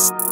podcast.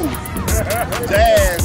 Jazz.